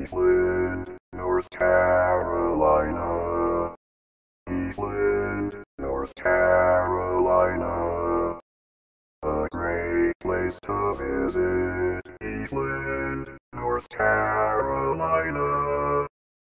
Cleveland, North Carolina. Cleveland, North Carolina. A great place to visit. Cleveland, North Carolina.